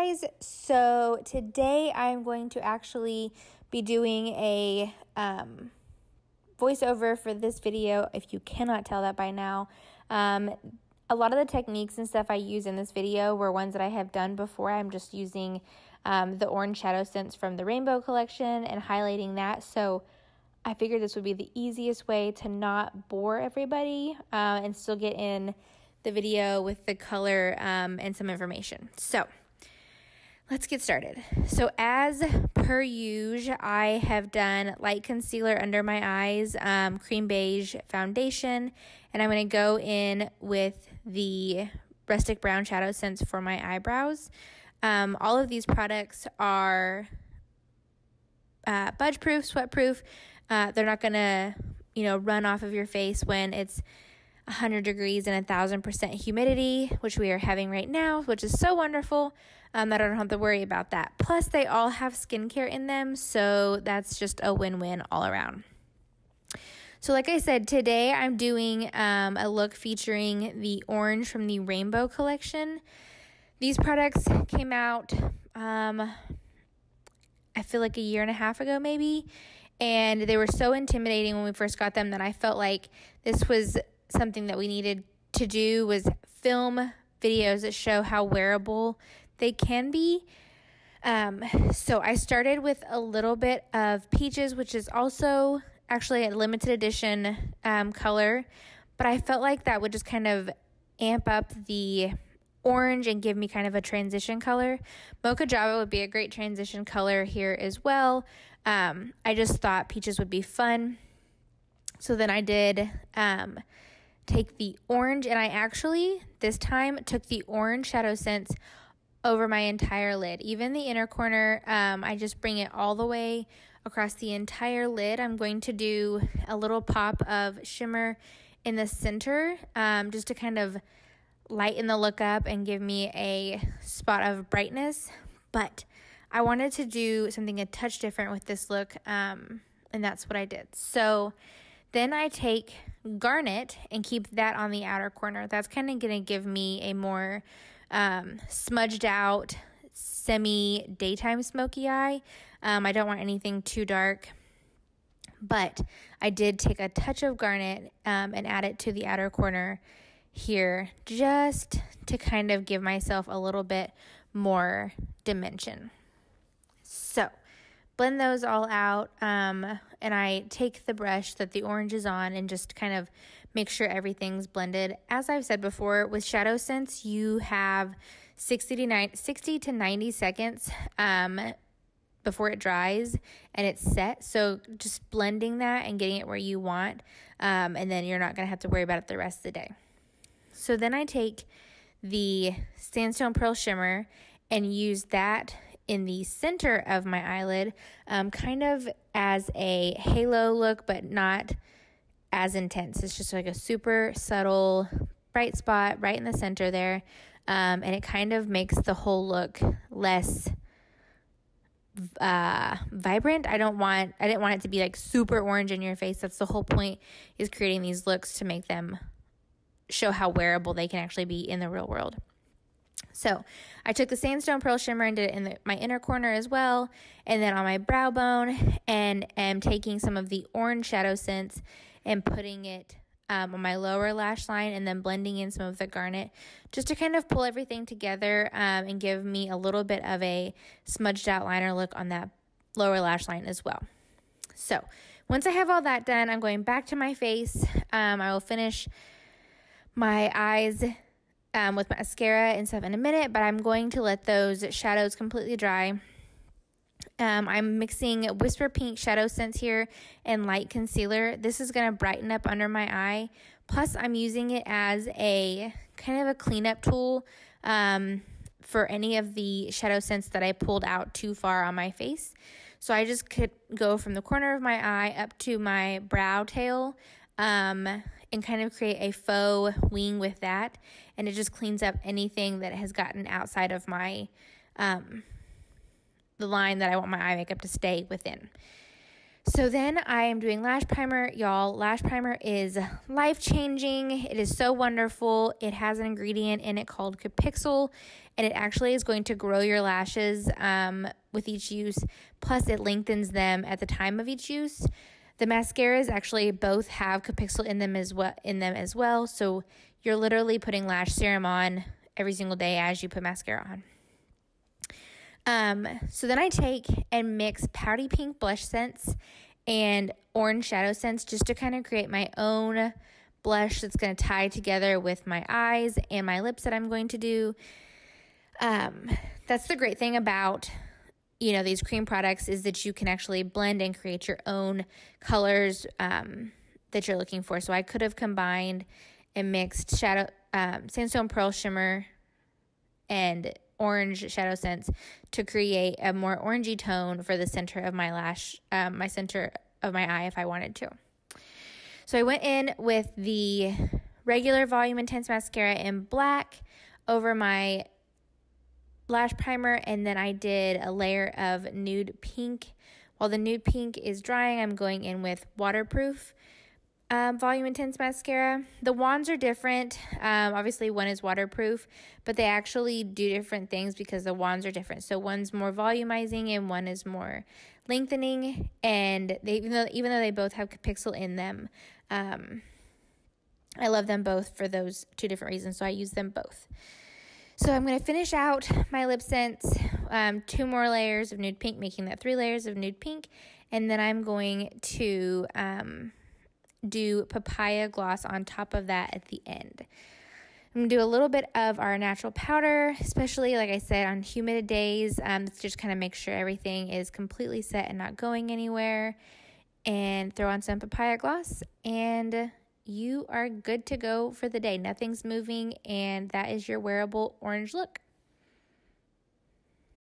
guys. So today I'm going to actually be doing a um, voiceover for this video. If you cannot tell that by now, um, a lot of the techniques and stuff I use in this video were ones that I have done before. I'm just using um, the orange ShadowSense from the rainbow collection and highlighting that. So I figured this would be the easiest way to not bore everybody uh, and still get in the video with the color um, and some information. So let's get started. So as per usual, I have done light concealer under my eyes, um, cream beige foundation, and I'm going to go in with the rustic brown shadow sense for my eyebrows. Um, all of these products are uh, budge proof, sweat proof. Uh, they're not going to, you know, run off of your face when it's 100 degrees and 1000% humidity, which we are having right now, which is so wonderful um, that I don't have to worry about that. Plus, they all have skincare in them, so that's just a win win all around. So, like I said, today I'm doing um, a look featuring the orange from the Rainbow collection. These products came out, um, I feel like a year and a half ago, maybe. And they were so intimidating when we first got them that I felt like this was something that we needed to do was film videos that show how wearable they can be. Um, so I started with a little bit of peaches, which is also actually a limited edition um, color, but I felt like that would just kind of amp up the orange and give me kind of a transition color. Mocha Java would be a great transition color here as well. Um, I just thought peaches would be fun. So then I did um, take the orange, and I actually this time took the orange shadow sense over my entire lid, even the inner corner. Um, I just bring it all the way across the entire lid. I'm going to do a little pop of shimmer in the center um, just to kind of lighten the look up and give me a spot of brightness. But I wanted to do something a touch different with this look, um, and that's what I did. So then I take garnet and keep that on the outer corner. That's kind of going to give me a more um, smudged out, semi daytime smoky eye. Um, I don't want anything too dark. But I did take a touch of garnet um, and add it to the outer corner here just to kind of give myself a little bit more dimension. Blend those all out. Um, and I take the brush that the orange is on and just kind of make sure everything's blended. As I've said before, with Shadow Sense, you have 60 to 90, 60 to 90 seconds um, before it dries and it's set. So just blending that and getting it where you want. Um, and then you're not going to have to worry about it the rest of the day. So then I take the Sandstone Pearl Shimmer and use that in the center of my eyelid, um, kind of as a halo look, but not as intense. It's just like a super subtle bright spot right in the center there. Um, and it kind of makes the whole look less uh, vibrant. I don't want I didn't want it to be like super orange in your face. That's the whole point is creating these looks to make them show how wearable they can actually be in the real world. So I took the Sandstone Pearl Shimmer and did it in the, my inner corner as well, and then on my brow bone, and am taking some of the orange ShadowSense and putting it um, on my lower lash line, and then blending in some of the garnet just to kind of pull everything together um, and give me a little bit of a smudged out liner look on that lower lash line as well. So once I have all that done, I'm going back to my face. Um, I will finish my eyes um, with mascara and stuff in a minute, but I'm going to let those shadows completely dry. Um, I'm mixing Whisper Pink Shadow Sense here and light concealer. This is going to brighten up under my eye. Plus, I'm using it as a kind of a cleanup tool um, for any of the shadow sense that I pulled out too far on my face. So I just could go from the corner of my eye up to my brow tail um, and kind of create a faux wing with that. And it just cleans up anything that has gotten outside of my, um, the line that I want my eye makeup to stay within. So then I am doing lash primer. Y'all, lash primer is life changing. It is so wonderful. It has an ingredient in it called Capixyl, and it actually is going to grow your lashes um, with each use. Plus, it lengthens them at the time of each use. The mascaras actually both have Capixyl in them as well. In them as well. So you're literally putting lash serum on every single day as you put mascara on. Um, so then I take and mix Pouty Pink BlushSense and orange ShadowSense just to kind of create my own blush that's going to tie together with my eyes and my lips that I'm going to do. Um, that's the great thing about you know these cream products is that you can actually blend and create your own colors um, that you're looking for. So I could have combined and mixed shadow um, sandstone pearl shimmer and orange ShadowSense to create a more orangey tone for the center of my lash, um, my center of my eye if I wanted to. So I went in with the regular volume intense mascara in black over my lash primer and then I did a layer of nude pink. While the nude pink is drying, I'm going in with waterproof um, Volume Intense Mascara. The wands are different. Um, obviously, one is waterproof, but they actually do different things because the wands are different. So one's more volumizing and one is more lengthening. And they even though even though they both have Capixyl in them, um, I love them both for those two different reasons. So I use them both. So I'm going to finish out my LipSense, um, two more layers of nude pink, making that three layers of nude pink. And then I'm going to um, do papaya gloss on top of that at the end. I'm gonna do a little bit of our natural powder, especially like I said on humid days. Um, just kind of make sure everything is completely set and not going anywhere. And throw on some papaya gloss, and you are good to go for the day. Nothing's moving, and that is your wearable orange look.